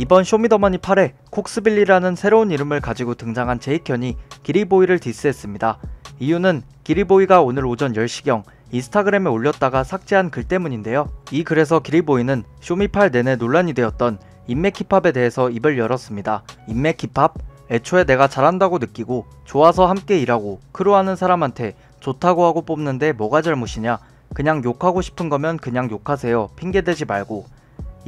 이번 쇼미더머니 8에 콕스빌리라는 새로운 이름을 가지고 등장한 제이켄이 기리보이를 디스했습니다. 이유는 기리보이가 오늘 오전 10시경 인스타그램에 올렸다가 삭제한 글 때문인데요. 이 글에서 기리보이는 쇼미8 내내 논란이 되었던 인맥 힙합에 대해서 입을 열었습니다. 인맥 힙합? 애초에 내가 잘한다고 느끼고 좋아서 함께 일하고 크루하는 사람한테 좋다고 하고 뽑는데 뭐가 잘못이냐? 그냥 욕하고 싶은 거면 그냥 욕하세요. 핑계대지 말고.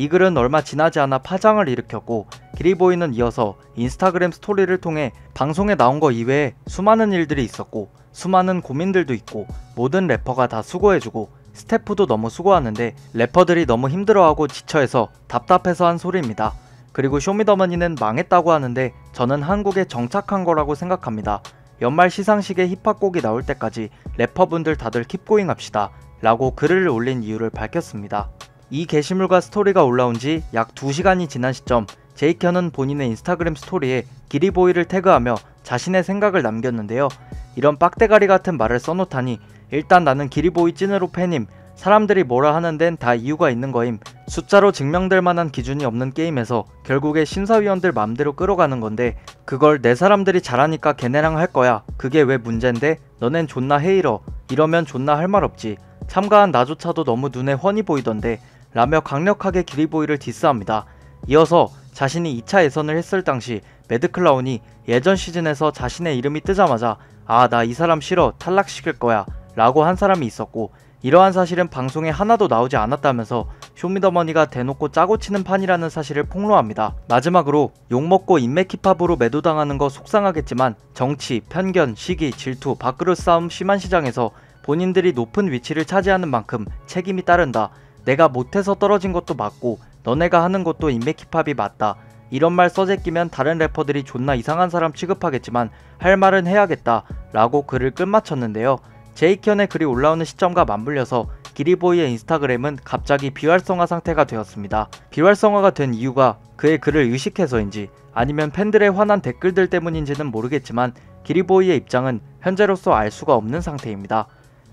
이 글은 얼마 지나지 않아 파장을 일으켰고 기리보이는 이어서 인스타그램 스토리를 통해 방송에 나온 거 이외에 수많은 일들이 있었고 수많은 고민들도 있고 모든 래퍼가 다 수고해주고 스태프도 너무 수고하는데 래퍼들이 너무 힘들어하고 지쳐해서 답답해서 한 소리입니다. 그리고 쇼미더머니는 망했다고 하는데 저는 한국에 정착한 거라고 생각합니다. 연말 시상식에 힙합곡이 나올 때까지 래퍼분들 다들 킵고잉 합시다. 라고 글을 올린 이유를 밝혔습니다. 이 게시물과 스토리가 올라온 지 약 2시간이 지난 시점 제이켄은 본인의 인스타그램 스토리에 기리보이를 태그하며 자신의 생각을 남겼는데요. 이런 빡대가리 같은 말을 써놓다니 일단 나는 기리보이 찐으로 팬임. 사람들이 뭐라 하는 데는 다 이유가 있는 거임. 숫자로 증명될 만한 기준이 없는 게임에서 결국에 심사위원들 맘대로 끌어가는 건데 그걸 내 사람들이 잘하니까 걔네랑 할 거야. 그게 왜 문제인데? 너넨 존나 헤이러. 이러면 존나 할 말 없지. 참가한 나조차도 너무 눈에 훤히 보이던데 라며 강력하게 기리보이를 디스합니다. 이어서 자신이 2차 예선을 했을 당시 매드클라운이 예전 시즌에서 자신의 이름이 뜨자마자 아 나 이 사람 싫어 탈락시킬 거야 라고 한 사람이 있었고 이러한 사실은 방송에 하나도 나오지 않았다면서 쇼미더머니가 대놓고 짜고 치는 판이라는 사실을 폭로합니다. 마지막으로 욕먹고 인맥 힙합으로 매도당하는 거 속상하겠지만 정치, 편견, 시기, 질투, 밥그릇 싸움 심한 시장에서 본인들이 높은 위치를 차지하는 만큼 책임이 따른다. 내가 못해서 떨어진 것도 맞고 너네가 하는 것도 인맥 힙합이 맞다. 이런 말 써제끼면 다른 래퍼들이 존나 이상한 사람 취급하겠지만 할 말은 해야겠다 라고 글을 끝마쳤는데요. 제이켄의 글이 올라오는 시점과 맞물려서 기리보이의 인스타그램은 갑자기 비활성화 상태가 되었습니다. 비활성화가 된 이유가 그의 글을 의식해서인지 아니면 팬들의 화난 댓글들 때문인지는 모르겠지만 기리보이의 입장은 현재로서 알 수가 없는 상태입니다.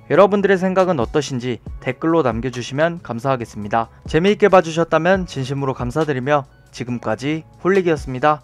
여러분들의 생각은 어떠신지 댓글로 남겨주시면 감사하겠습니다. 재미있게 봐주셨다면 진심으로 감사드리며 지금까지 홀릭이었습니다.